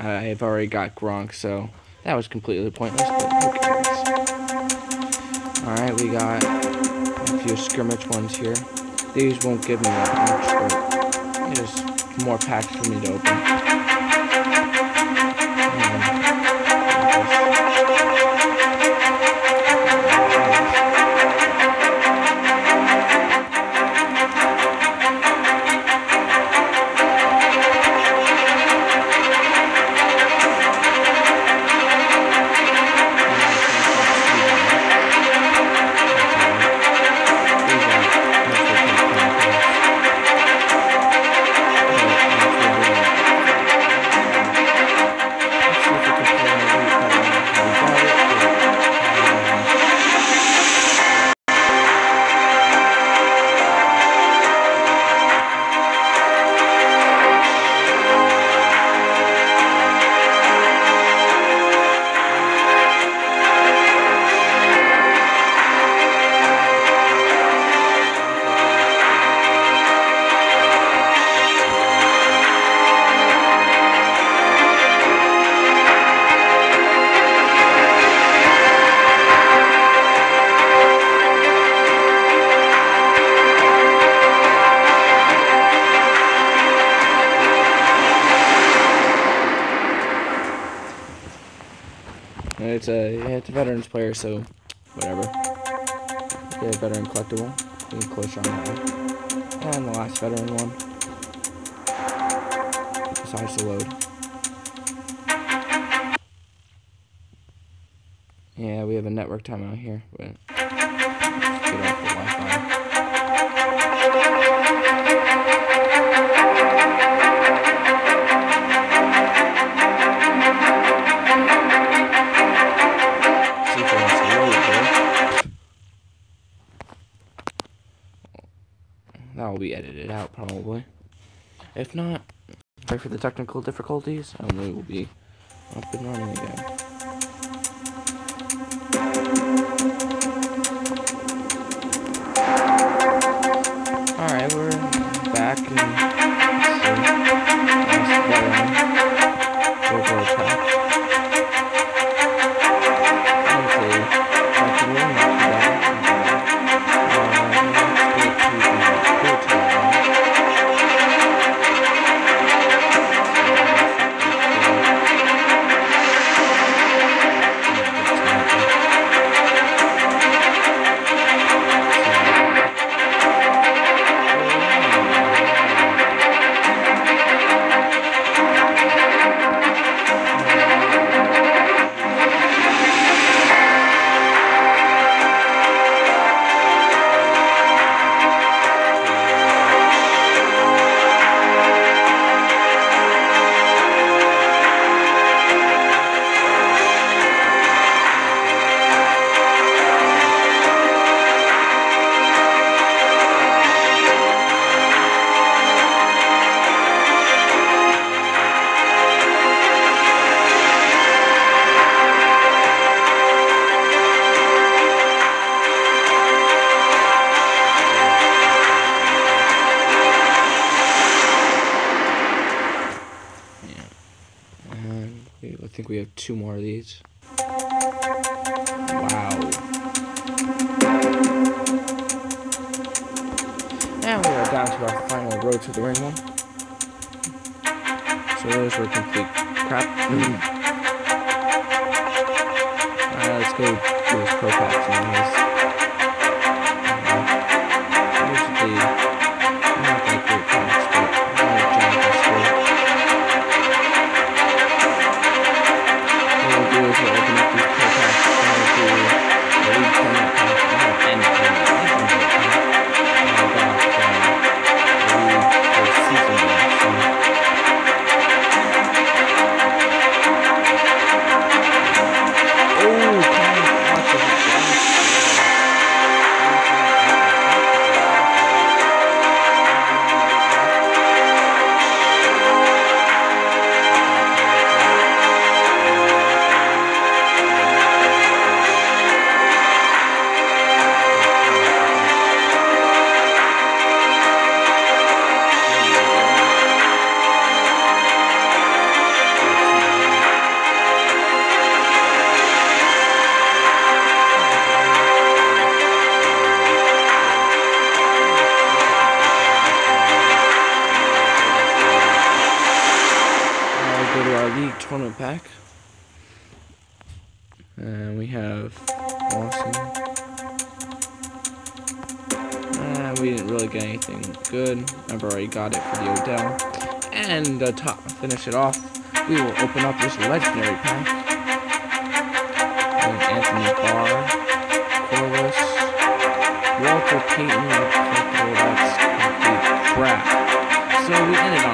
I've already got Gronk, so that was completely pointless? Alright, we got a few scrimmage ones here. These won't give me that much, but there's more packs for me to open. Uh, it's a yeah, it's a veterans player, so whatever. Okay, veteran collectible. Can close on that one. And the last veteran one. Besides the load. Yeah, we have a network timeout here, but That will be edited out probably. If not, pray for the technical difficulties, and we will be up and running again. Think we have two more of these. Wow. And we are down to our final road to the ring one. So those were complete crap. uh, let's go do this pro packs uh, League Tournament Pack. And we have Lawson. And we didn't really get anything good. I've already got it for the Odell. And uh, to top, finish it off, we will open up this Legendary Pack. And Anthony Barr, Corliss, Walter Payton, that's complete crap. So we ended up